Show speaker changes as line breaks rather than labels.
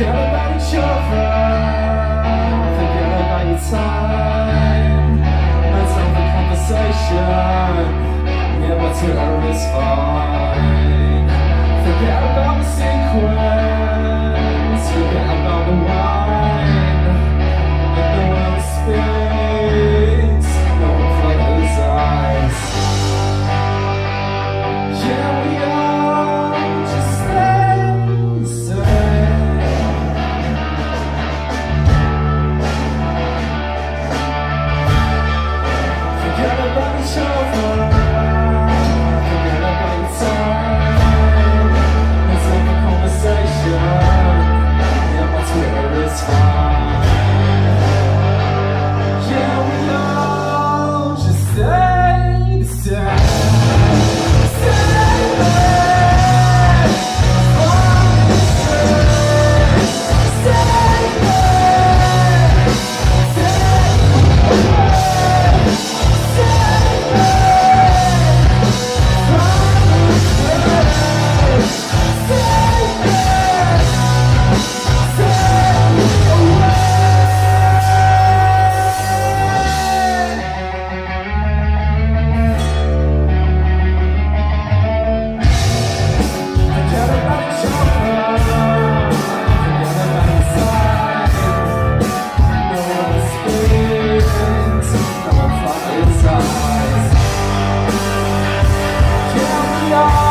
Forget about each other. Forget about your time. your